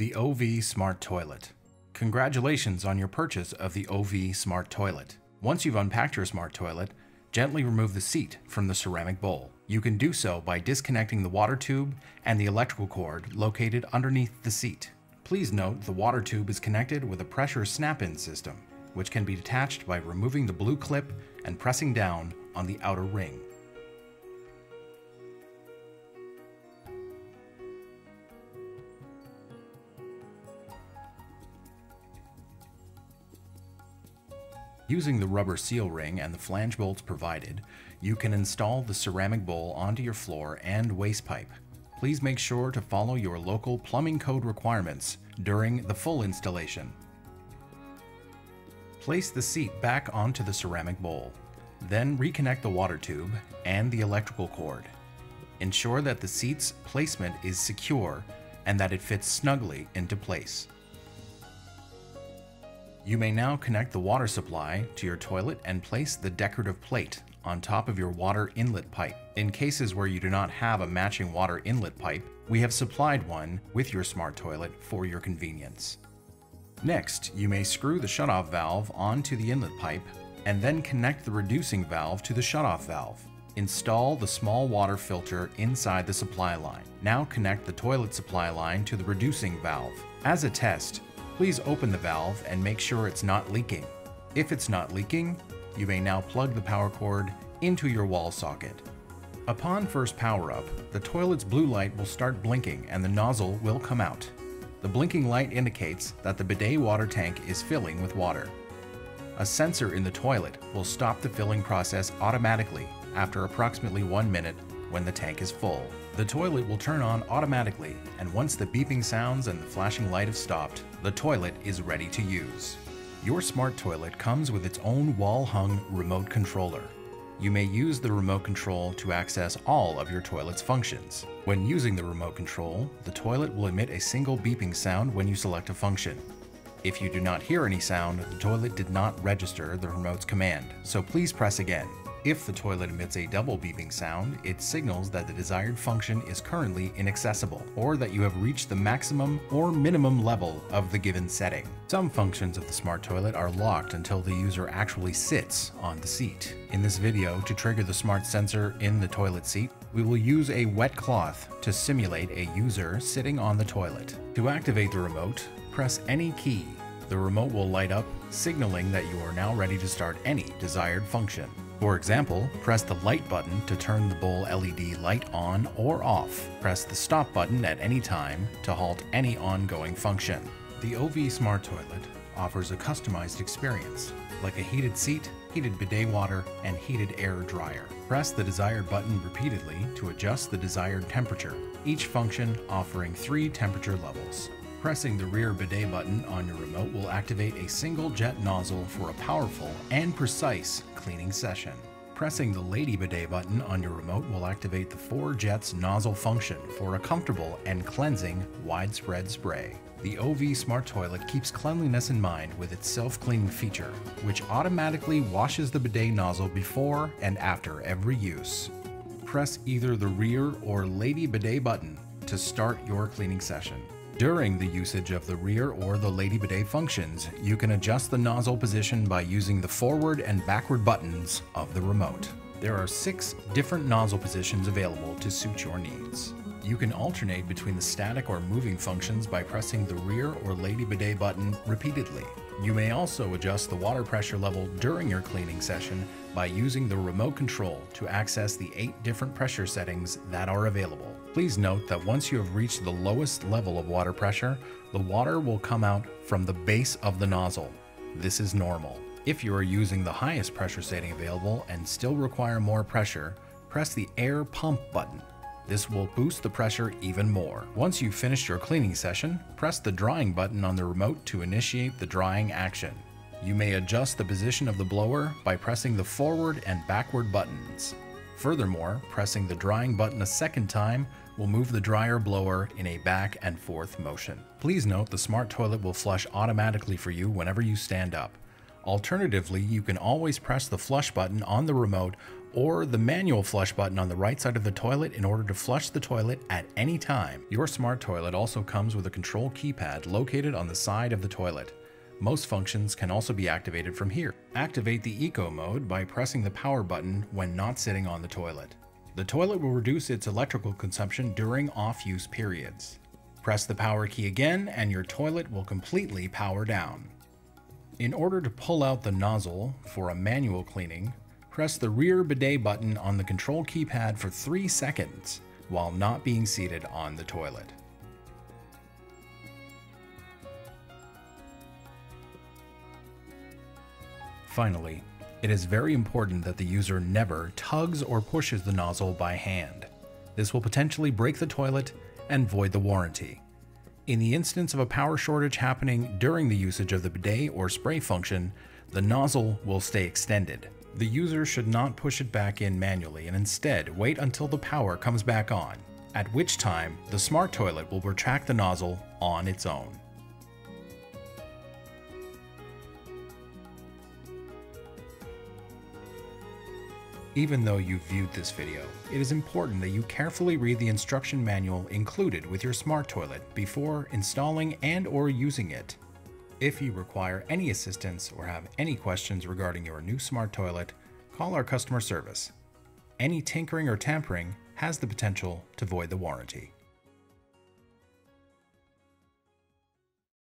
The Ove Smart Toilet. Congratulations on your purchase of the Ove Smart Toilet. Once you've unpacked your smart toilet, gently remove the seat from the ceramic bowl. You can do so by disconnecting the water tube and the electrical cord located underneath the seat. Please note the water tube is connected with a pressure snap-in system, which can be detached by removing the blue clip and pressing down on the outer ring. Using the rubber seal ring and the flange bolts provided, you can install the ceramic bowl onto your floor and waste pipe. Please make sure to follow your local plumbing code requirements during the full installation. Place the seat back onto the ceramic bowl. Then reconnect the water tube and the electrical cord. Ensure that the seat's placement is secure and that it fits snugly into place. You may now connect the water supply to your toilet and place the decorative plate on top of your water inlet pipe. In cases where you do not have a matching water inlet pipe, we have supplied one with your smart toilet for your convenience. Next, you may screw the shutoff valve onto the inlet pipe and then connect the reducing valve to the shutoff valve. Install the small water filter inside the supply line. Now connect the toilet supply line to the reducing valve. As a test, Please open the valve and make sure it's not leaking. If it's not leaking, you may now plug the power cord into your wall socket. Upon first power up, the toilet's blue light will start blinking and the nozzle will come out. The blinking light indicates that the bidet water tank is filling with water. A sensor in the toilet will stop the filling process automatically after approximately one minute when the tank is full. The toilet will turn on automatically, and once the beeping sounds and the flashing light have stopped, the toilet is ready to use. Your smart toilet comes with its own wall-hung remote controller. You may use the remote control to access all of your toilet's functions. When using the remote control, the toilet will emit a single beeping sound when you select a function. If you do not hear any sound, the toilet did not register the remote's command, so please press again. If the toilet emits a double beeping sound, it signals that the desired function is currently inaccessible, or that you have reached the maximum or minimum level of the given setting. Some functions of the smart toilet are locked until the user actually sits on the seat. In this video, to trigger the smart sensor in the toilet seat, we will use a wet cloth to simulate a user sitting on the toilet. To activate the remote, press any key. The remote will light up, signaling that you are now ready to start any desired function. For example, press the light button to turn the bowl LED light on or off. Press the stop button at any time to halt any ongoing function. The Ove Smart Toilet offers a customized experience, like a heated seat, heated bidet water, and heated air dryer. Press the desired button repeatedly to adjust the desired temperature, each function offering three temperature levels. Pressing the rear bidet button on your remote will activate a single jet nozzle for a powerful and precise cleaning session. Pressing the Lady Bidet button on your remote will activate the 4 Jets nozzle function for a comfortable and cleansing widespread spray. The Ove Smart Toilet keeps cleanliness in mind with its self-cleaning feature, which automatically washes the bidet nozzle before and after every use. Press either the rear or Lady Bidet button to start your cleaning session. During the usage of the rear or the Lady Bidet functions, you can adjust the nozzle position by using the forward and backward buttons of the remote. There are six different nozzle positions available to suit your needs. You can alternate between the static or moving functions by pressing the rear or Lady Bidet button repeatedly. You may also adjust the water pressure level during your cleaning session by using the remote control to access the eight different pressure settings that are available. Please note that once you have reached the lowest level of water pressure, the water will come out from the base of the nozzle. This is normal. If you are using the highest pressure setting available and still require more pressure, press the air pump button. This will boost the pressure even more. Once you've finished your cleaning session, press the drying button on the remote to initiate the drying action. You may adjust the position of the blower by pressing the forward and backward buttons. Furthermore, pressing the drying button a second time will move the dryer blower in a back and forth motion. Please note the smart toilet will flush automatically for you whenever you stand up. Alternatively, you can always press the flush button on the remote or the manual flush button on the right side of the toilet in order to flush the toilet at any time. Your smart toilet also comes with a control keypad located on the side of the toilet. Most functions can also be activated from here. Activate the eco mode by pressing the power button when not sitting on the toilet. The toilet will reduce its electrical consumption during off-use periods. Press the power key again and your toilet will completely power down. In order to pull out the nozzle for a manual cleaning, press the rear bidet button on the control keypad for 3 seconds while not being seated on the toilet. Finally, it is very important that the user never tugs or pushes the nozzle by hand. This will potentially break the toilet and void the warranty. In the instance of a power shortage happening during the usage of the bidet or spray function, the nozzle will stay extended. The user should not push it back in manually and instead wait until the power comes back on, at which time the smart toilet will retract the nozzle on its own. Even though you've viewed this video, it is important that you carefully read the instruction manual included with your smart toilet before installing and or using it. If you require any assistance or have any questions regarding your new smart toilet, call our customer service. Any tinkering or tampering has the potential to void the warranty.